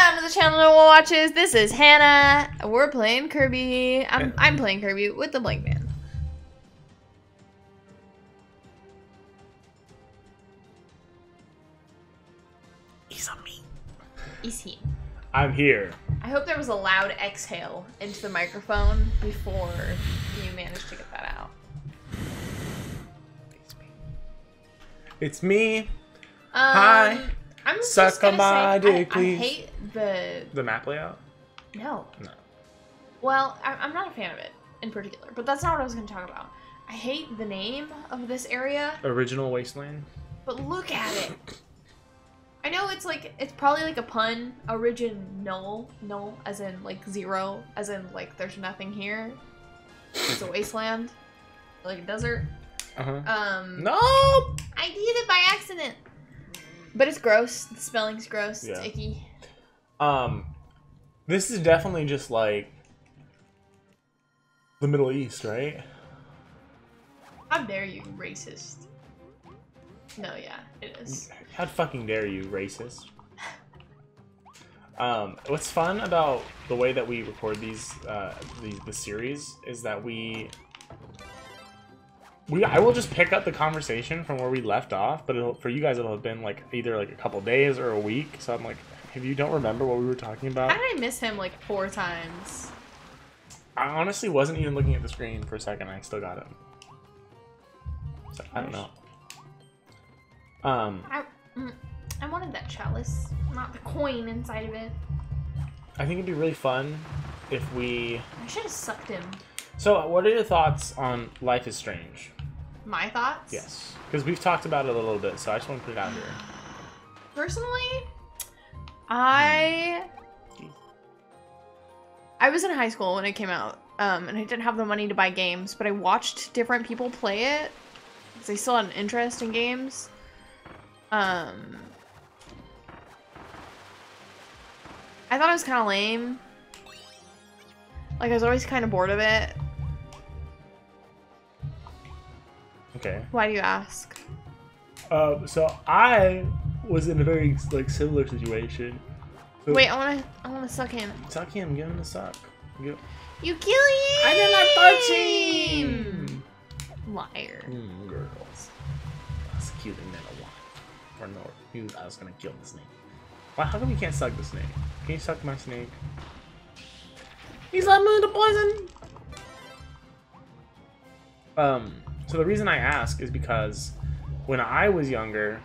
Welcome to the channel No One Watches. This is Hannah. We're playing Kirby. I'm, I'm playing Kirby with the Blank Man. He's on me. He's he. I'm here. I hope there was a loud exhale into the microphone before you managed to get that out. It's me. It's me. Um, Hi. I'm just gonna my say, dick, I, I hate the The map layout? no. No. Well, I, I'm not a fan of it in particular, but that's not what I was going to talk about. I hate the name of this area, Originull Wasteland? but look at it. I know it's like it's probably like a pun. Original, null, as in like zero, as in like there's nothing here. It's a wasteland, like a desert. Uh huh. Um, No! I did it by accident. But it's gross. The spelling's gross. It's icky. Um, this is definitely just like the Middle East, right? How dare you, racist? No, yeah, it is. How fucking dare you, racist? Um, what's fun about the way that we record these, uh, the, the series is that we, we, I will just pick up the conversation from where we left off, but it'll, for you guys, it'll have been like either like a couple days or a week. So I'm like, if you don't remember what we were talking about, How did I miss him like four times? I honestly wasn't even looking at the screen for a second. I still got him. So, I don't know. Um, I, mm, I wanted that chalice, not the coin inside of it. I think it'd be really fun if we. I should have sucked him. So, what are your thoughts on Life is Strange? My thoughts? Yes, because we've talked about it a little bit, so I just want to put it out here. Personally, I I was in high school when it came out, um, and I didn't have the money to buy games, but I watched different people play it because I still had an interest in games. Um, I thought it was kind of lame. Like I was always kind of bored of it. Okay. Why do you ask? Um. So I was in a very like similar situation. So- Wait, I wanna, I wanna suck him. Suck him. Give him a suck. Give... You kill him! I did not touch him. Liar. Mm, girls. That's cute and then a lot. Or no, he was, I was gonna kill the snake. Why? How come you can't suck the snake? Can you suck my snake? He's not moving to poison. Um. So the reason I ask is because when I was younger,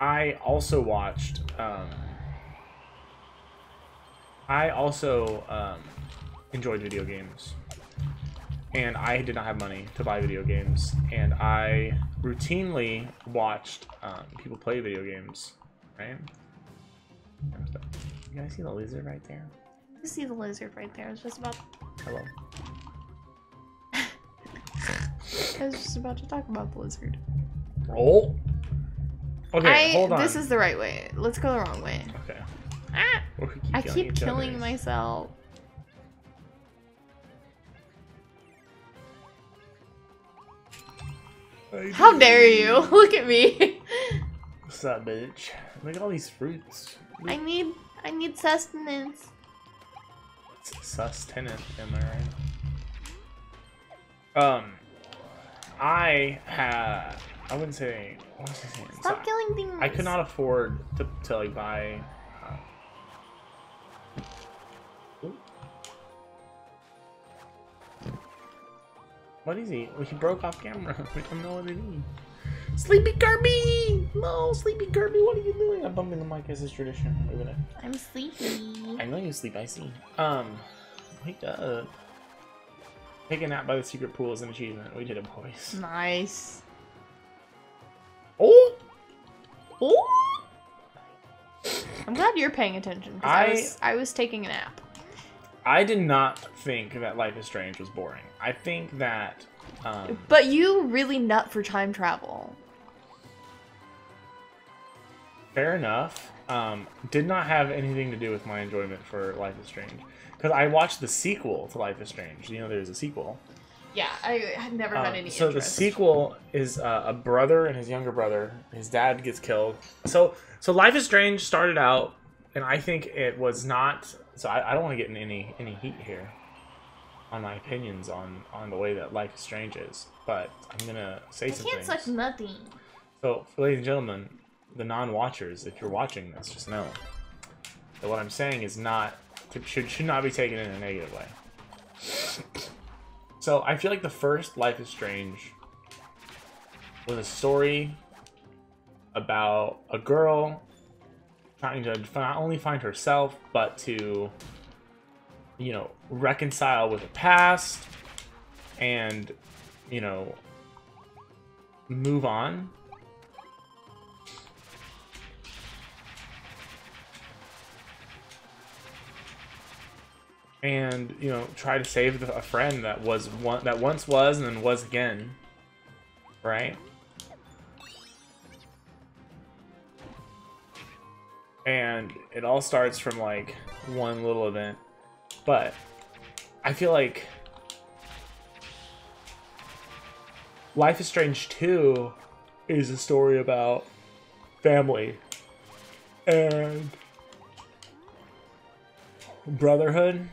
I also watched. Um, I also um, enjoyed video games and I did not have money to buy video games, and I routinely watched um, people play video games, right? You guys see the lizard right there? You see the lizard right there. I was just about Hello. I was just about to talk about the lizard. Roll. Okay, I, hold on. This is the right way. Let's go the wrong way. okay. Ah, keep I keep killing other. myself. How dare you? Look at me. What's up, bitch? Look at all these fruits. I need I need sustenance. Sustenance, am I right? Um, I had. I wouldn't say. What was I saying? Stop killing things. I could not afford to, to like buy. Uh, what is he? Well, he broke off camera. We don't know what it is. Sleepy Kirby! No, Sleepy Kirby, what are you doing? I'm bumping the mic as is tradition. A minute. I'm sleepy. I know you sleep, I see. Um, wake up. Take a nap by the secret pool is an achievement. We did it, boys. Nice. Oh! Oh. I'm glad you're paying attention. I, I- was I was taking a nap. I did not think that Life is Strange was boring. I think that, um, But you really nut for time travel. Fair enough, um, did not have anything to do with my enjoyment for Life is Strange. Because I watched the sequel to Life is Strange. You know, there's a sequel. Yeah, I had never had Um, any so interest. the sequel is uh, a brother and his younger brother. His dad gets killed. So so Life is Strange started out and I think it was not. So I, I don't want to get in any any heat here on my opinions on on the way that Life is Strange is, but I'm gonna say I some can't suck nothing. So, ladies and gentlemen, the non-watchers, if you're watching this, just know that what I'm saying is not should should not be taken in a negative way. So I feel like the first Life is Strange was a story about a girl trying to not only find herself, but to, you know, reconcile with the past and, you know, move on. And you know, try to save a friend that was one that once was and then was again, right? and it all starts from like one little event but i feel like life is strange 2 is a story about family and brotherhood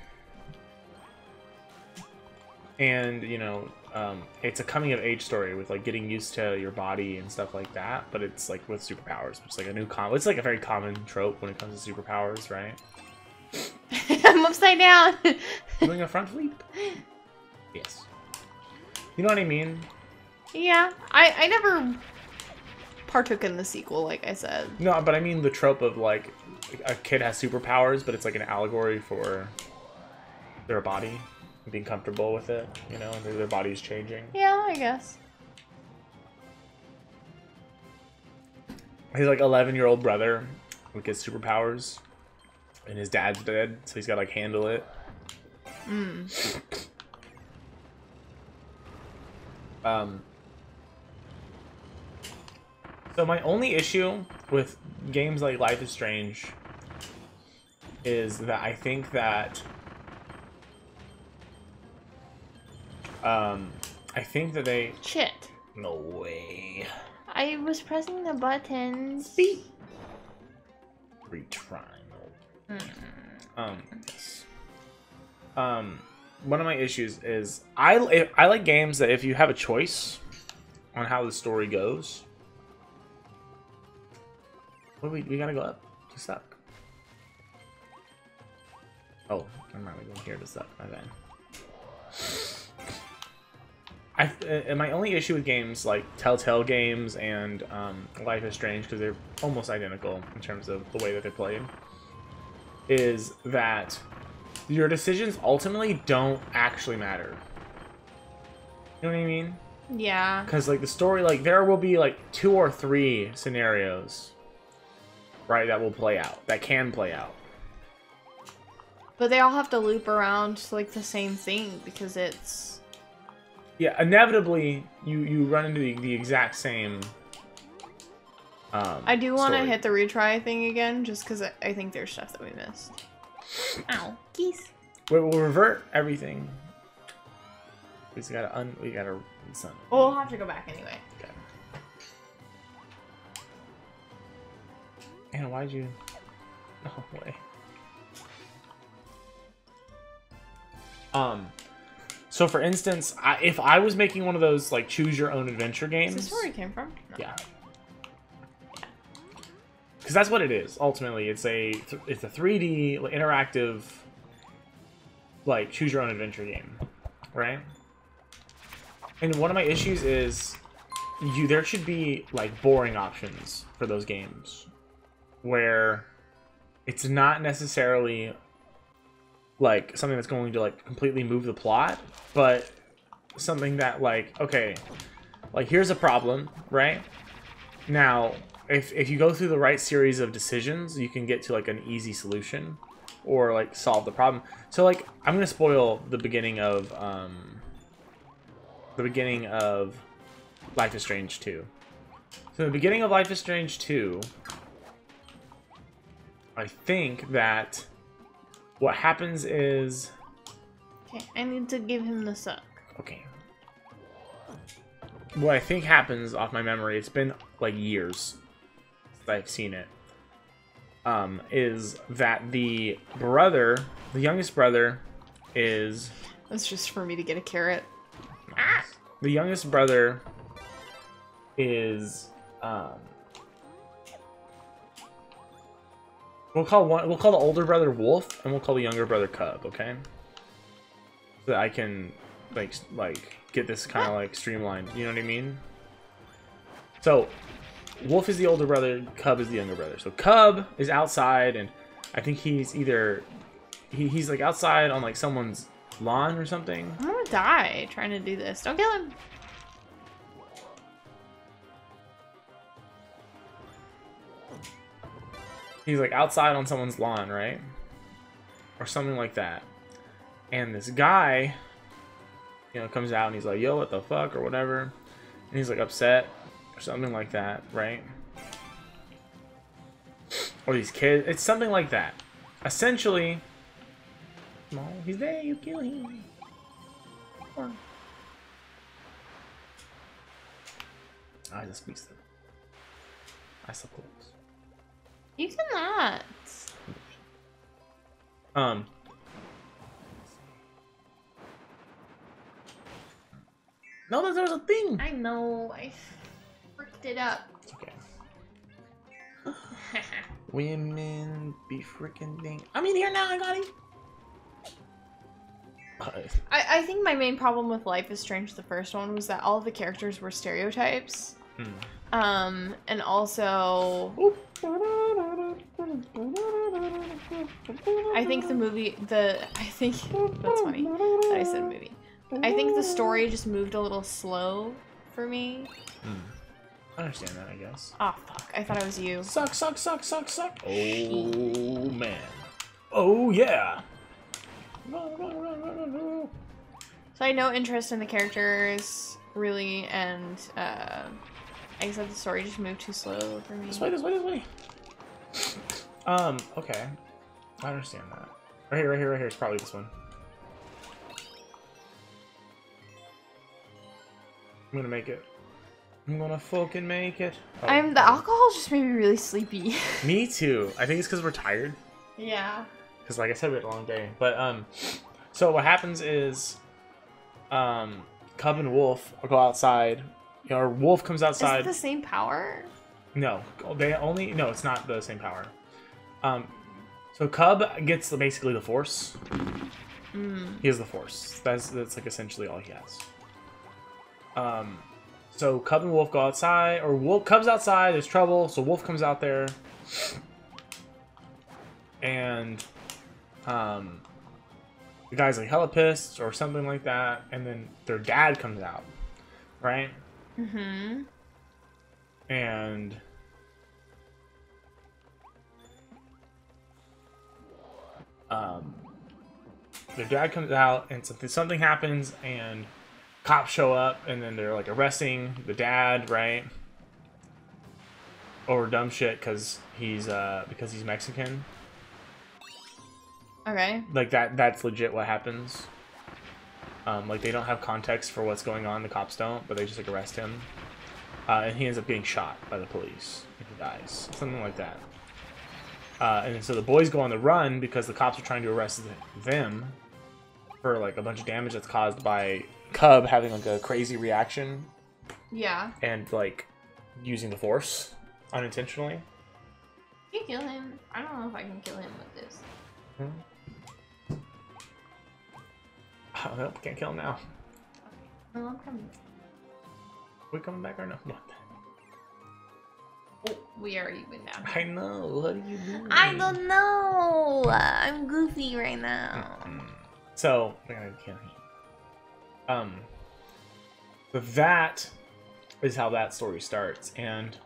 and you know um, it's a coming of age story with like getting used to your body and stuff like that but it's like with superpowers which is like a new com it's like a very common trope when it comes to superpowers right? I'm upside down. doing a front leap? Yes. You know what i mean? Yeah, I I never partook in the sequel, like I said. no but i mean the trope of like a kid has superpowers but it's like an allegory for their body being comfortable with it you know and their, body's changing Yeah, I guess. his like 11 year old brother with his superpowers and his dad's dead so he's got to like handle it Mm. um so my only issue with games like life is strange is that i think that um i think that they Shit. no way I was pressing the buttons. Beep. retry Mm. Um, yes. Um, one of my issues is I I like games that if you have a choice on how the story goes. What we we gotta go up to suck. Oh, I'm We go here to suck. My bad. I and my only issue with games like Telltale games and um, Life is Strange because they're almost identical in terms of the way that they're played is that your decisions ultimately don't actually matter. You know what I mean? Yeah. Because like the story, like there will be like two or three scenarios, right, that will play out, that can play out. But they all have to loop around to, like the same thing because it's Yeah, inevitably you you run into the, the exact same. Um, I do want to hit the retry thing again just because I, I think there's stuff that we missed. Ow. Geese. We- We'll revert everything. We just gotta un. We gotta. Son. Well, we'll have to go back anyway. Okay. And why'd you? No way. Um. So, for instance, I, if I was making one of those like choose your own adventure Is games, this where we came from? No. yeah, because that's what it is. Ultimately, it's a it's a 3D interactive like choose your own adventure game, right? And one of my issues is you there should be like boring options for those games where it's not necessarily like something that's going to like completely move the plot, but something that like okay, like here's a problem, right? Now, if if you go through the right series of decisions, you can get to like an easy solution or like solve the problem. So like I'm going to spoil the beginning of um the beginning of Life is Strange 2. So the beginning of Life is Strange 2 I think that what happens is Okay, I need to give him the suck. okay. What I think happens off my memory, it's been like years since I've seen it, um, is that the brother, the youngest brother, is That's just for me to get a carrot. the youngest brother is um, we'll call one we'll call the older brother Wolf and we'll call the younger brother Cub, okay? So that I can like like get this kind of like streamlined. You know what I mean? So Wolf is the older brother, Cub is the younger brother. So Cub is outside and I think he's either he, he's like outside on like someone's lawn or something. I'm gonna die trying to do this. Don't kill him. He's like outside on someone's lawn, right? Or something like that. And this guy, you know, comes out and he's like, yo, what the fuck, or whatever. And he's like upset, or something like that, right? Or these kids, it's something like that. Essentially, no, he's there, you kill him. I just mixed it. I suppose. You cannot. Um. No, there- there's a thing. I know. I freaked it up. It's okay. Women be freaking thing. I'm in here now. I got him. Uh, I, I think my main problem with Life is Strange, the first one, was that all the characters were stereotypes. hmm. Um, and also, I think the movie, the, I think, that's funny that I said movie. I think the story just moved a little slow for me. Hmm. I understand that. I guess. Oh, fuck. I thought it was you. Suck, suck, suck, suck, suck. Oh man. Oh yeah. So I had no interest in the characters, really, and, uh, I guess the story just moved too slow for me. This way, this way, this way. Um, okay. I understand that. Right here, right here, right here. It's probably this one. I'm gonna make it. I'm gonna fucking make it. Oh, I'm, the alcohol just made me really sleepy. Me too. I think it's because we're tired. yeah. Because, like I said, we had a long day. But, um, so what happens is, um, Cub and Wolf go outside. You know, or Wolf comes outside. Is it outside. the same power? No, they only no. It's not the same power. Um, so Cub gets the, basically the Force. Mm. He has the Force. That's that's like essentially all he has. Um, so Cub and Wolf go outside, or Wolf Cub's outside. There's trouble, so Wolf comes out there, and um, the guy's like hella pissed or something like that, and then their dad comes out, right? Mm-hmm. and um, their dad comes out and something something happens and cops show up and then they're like arresting the dad right over dumb shit because he's uh because he's Mexican. Okay. like that that's legit what happens. Um, like they don't have context for what's going on the cops don't but they just like arrest him. Uh, and he ends up getting shot by the police and he dies. Something like that uh, and so the boys go on the run because the cops are trying to arrest them for like a bunch of damage that's caused by cub having like a crazy reaction Yeah. and like using the force unintentionally You can kill him. I don't know if I can kill him with this. oh, nope, can't kill him now No, I'm coming. we coming back or no no we are even now. I know. What are you doing? I don't know. I'm goofy right now. So we're gonna kill him. Um. So that is how that story starts, and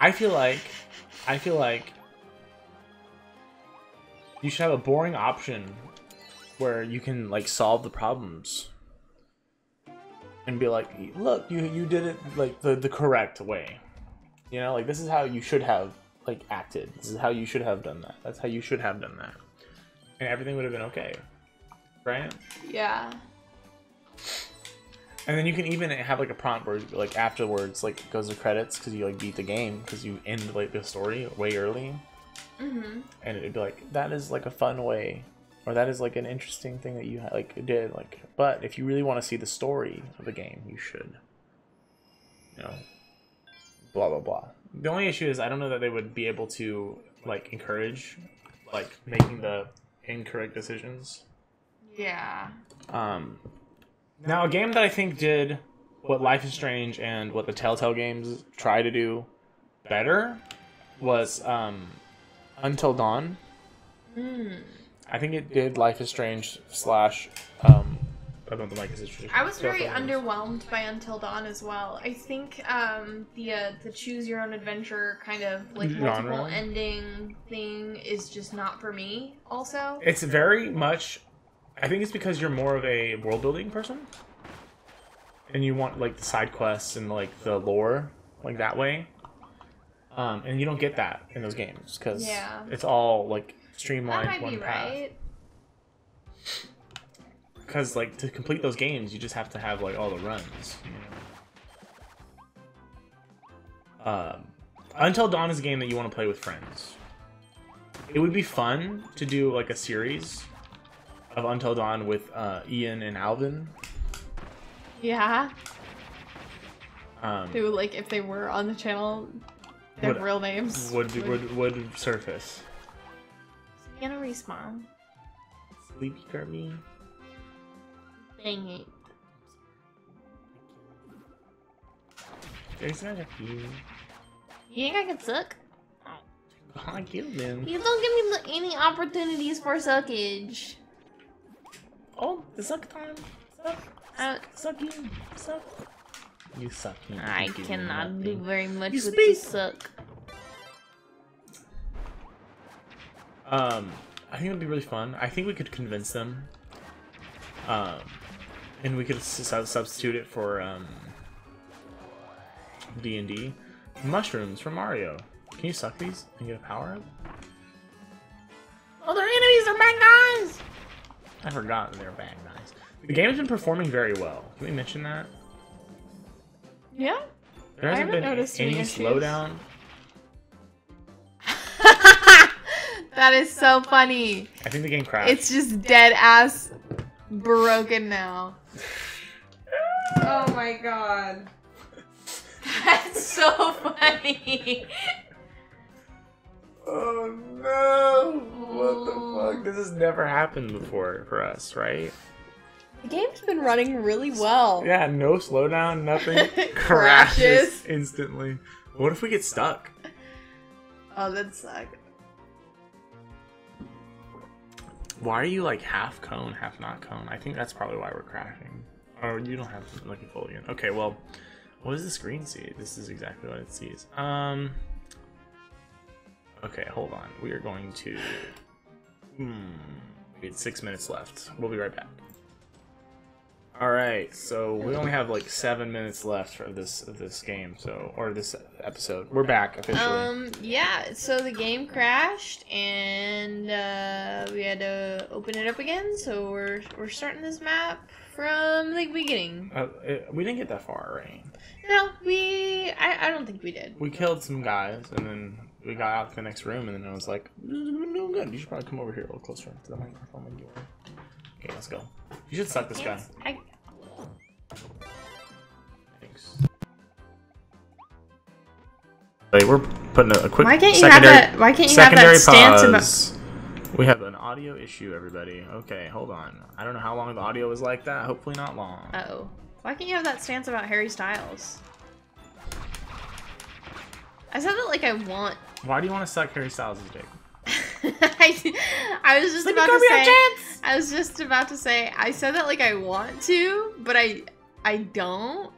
I feel like, I feel like you should have a boring option where you can like solve the problems and be like, look, you you did it like the the correct way. You know, like this is how you should have like acted. This is how you should have done that. That's how you should have done that. And everything would have been okay. Right? Yeah. And then you can even have like a prompt where like afterwards like goes to credits because you like beat the game because you end like the story way early, Mm-hmm. and it'd be like that is like a fun way, or that is like an interesting thing that you like did like. But if you really want to see the story of the game, you should, you know, blah blah blah. The only issue is I don't know that they would be able to like encourage like making the incorrect decisions. Yeah. Um, now, a game that I think did what Life is Strange and what the Telltale games try to do better was um, Until Dawn. Mm. I think it did Life is Strange slash. Um, I don't know the mic is I was very Telltale underwhelmed by Until Dawn as well. I think um, the uh, the choose your own adventure kind of like multiple ending thing is just not for me. Also, It's very much. I think it's because you're more of a world building person, and you want like the side quests and like the lore like that way. Um, and you don't get that in those games because Yeah. it's all like that streamlined might one be path. right. Because like to complete those games, you just have to have like all the runs. You know? Um, Until Dawn is a game that you want to play with friends. It would be fun to do like a series of Until Dawn with uh, Ian and Alvin. Yeah, Um, they would like if they were on the channel, their Would- real names would, would would surface. Gonna respawn. Sleepy Kirby. Dang it. There's not a few. You think I can suck? I killed them. You don't give me any opportunities for suckage. Oh, the suck time. Suck. Uh, Suck you. Suck. You suck. You I cannot do very much You with speak. the suck. Um, I think it would be really fun. I think we could convince them. Um, and we could substitute it for um D and D. Mushrooms from Mario. Can you suck these and get a power up? Oh, they're enemies. They're bad guys. I forgot they're bad guys. The game has been performing very well. Can we mention that? Yeah. There hasn't haven't been noticed any any slowdown. that is so funny. I think the game crashed. It's just dead ass broken now. Oh my god. That's so funny. Oh no! What the fuck? This has never happened before for us, right? The game's been running really well. Yeah, no slowdown, nothing. Crashes. crashes instantly. What if we get stuck? Oh, that sucked. Why are you like half cone, half not cone? I think that's probably why we're crashing. Or you don't have full again. Okay, well, what does the screen see? This is exactly what it sees. Um. Okay, hold on. We are going to. Hmm. We had six minutes left. We'll be right back. All right, so we only have like seven minutes left for this of this game, so or this episode. We're back officially. Um, yeah, so the game crashed and uh, we had to open it up again, so we're, we're starting this map from the beginning. Uh, it- we didn't get that far, right? No, we. I, I don't think we did. We killed some guys, and then we got out to the next room, and then I was like, "This is doing good. You should probably come over here a little closer to the microphone when you are." Okay, let's go. You should suck this guy. I, Thanks. Wait, we're putting a, a quick why can't you have that? Why can't you have that stance about? pause. We have an audio issue, everybody. Okay, hold on. I don't know how long the audio was like that. Hopefully not long. Uh oh. Why can't you have that stance about Harry Styles? I said that like I want. Why do you want to suck Harry Styles' dick? I, I was just Sleepy about to say. chance! I was just about to say. I said that like I want to, but I I don't.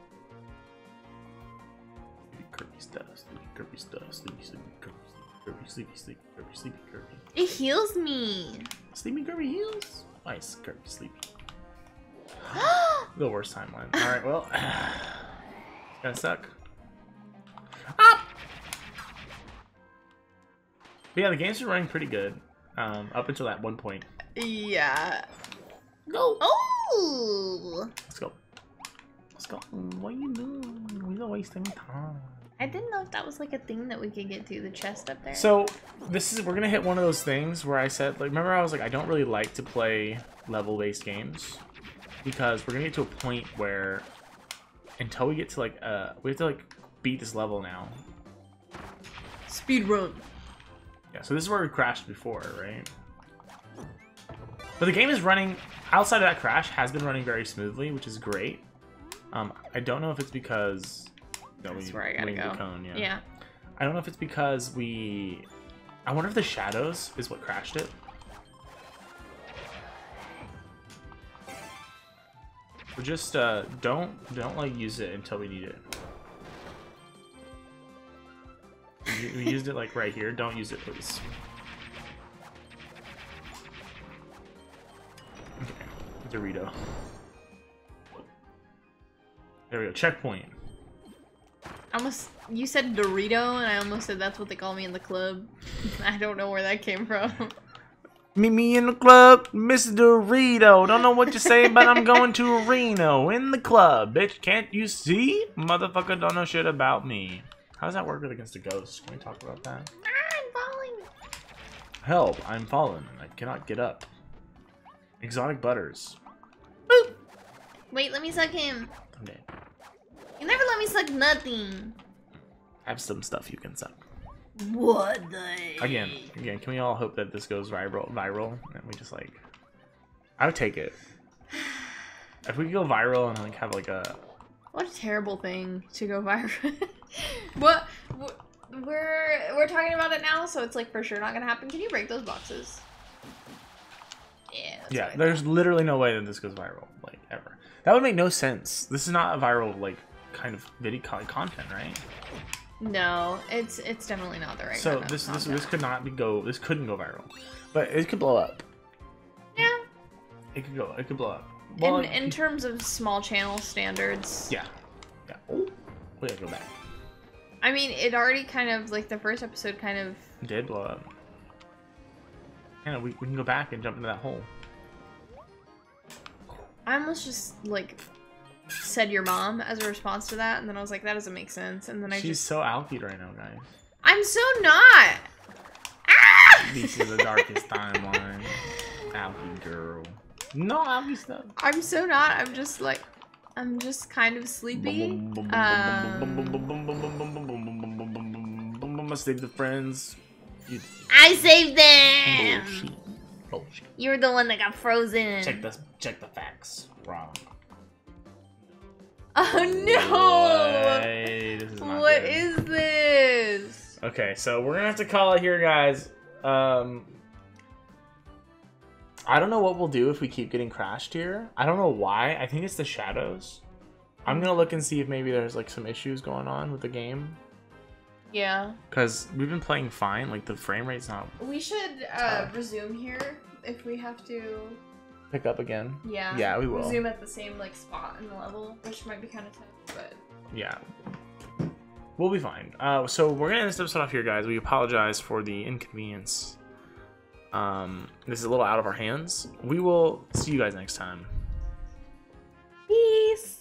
Kirby stuff. Sleepy, sleepy Kirby, sleepy Kirby, sleepy, sleepy Kirby, sleepy Kirby. It heals me. Sleepy Kirby heals. Nice, Kirby sleepy. The worst timeline. All right, well, it's gonna suck. Ah! But yeah, the games are running pretty good. Um, up until that one point. yeah. Go. Oh. Let's go. let's go. What are you doing? We're not wasting time. I didn't know if that was like a thing that we could get to the chest up there. So this is we're gonna hit one of those things where I said like remember I was like I don't really like to play level based games because we're gonna get to a point where until we get to like uh we have to like beat this level now. speed run. Yeah, so this is where we crashed before, right? But the game is running outside of that crash has been running very smoothly, which is great. Um, I don't know if it's because no, That's we where I gotta winged the go. cone, yeah. Yeah. I don't know if it's because we. I wonder if the shadows is what crashed it. So just uh, don't don't like use it until we need it. We, we used it like right here. Don't use it, please. Okay, Dorito. There we go. Checkpoint. Almost, you said Dorito, and I almost said that's what they call me in the club. I don't know where that came from. Meet me in the club, Mr. Dorito. Don't know what you're saying, but I'm going to Reno in the club, bitch. Can't you see? Motherfucker don't know shit about me. How does that work against a ghost? Can we talk about that? ah, I'm falling. Help, I'm fallen. I cannot get up. Exotic butters. Boop. Wait, let me suck him. Okay. You never let me suck nothing. I have some stuff you can suck. What the? Again, again, can we all hope that this goes viral viral and we just like I would take it. If we could go viral and like have like a What a terrible thing to go viral. what? what- We're we're talking about it now, so it's like for sure not gonna happen. Can you break those boxes? Yeah. Yeah, there's literally no way that this goes viral, like ever. That would make no sense. This is not a viral like kind of video co- content, right? No, it's it's definitely not the right. so kind of this this this could not be go. This couldn't go viral, but it could blow up. Yeah. It could go. It could blow up. Well, in in terms of small channel standards. yeah, yeah. Oh, we gotta go back. I mean, it already kind of like the first episode kind of. It did blow up. Yeah, we, we can go back and jump into that hole. I almost just like said your mom as a response to that, and then I was like, that doesn't make sense. And then I She's just, so alkied right now, guys. I'm so not. Ah! This is the darkest timeline. Alky girl. No alky stuff. I'm so not. I'm just like, I'm just kind of sleepy. Um, Save the friends. You I saved them. bullshit. Bullshit. You're the one that got frozen. Check the check the facts. Wrong. Oh no! Way, this is What good. is this? Okay, so we're gonna have to call it here, guys. Um, I don't know what we'll do if we keep getting crashed here. I don't know why. I think it's the shadows. I'm gonna look and see if maybe there's like some issues going on with the game Yeah. because we've been playing fine. Like the frame rate's not We should uh, resume here if we have to pick up again. Yeah. Yeah, we will. Zoom at the same like spot in the level, which might be kind of tough, but yeah. We'll be fine. Uh, so we're gonna end this episode off here, guys. We apologize for the inconvenience. Um, this is a little out of our hands. We will see you guys next time. Peace.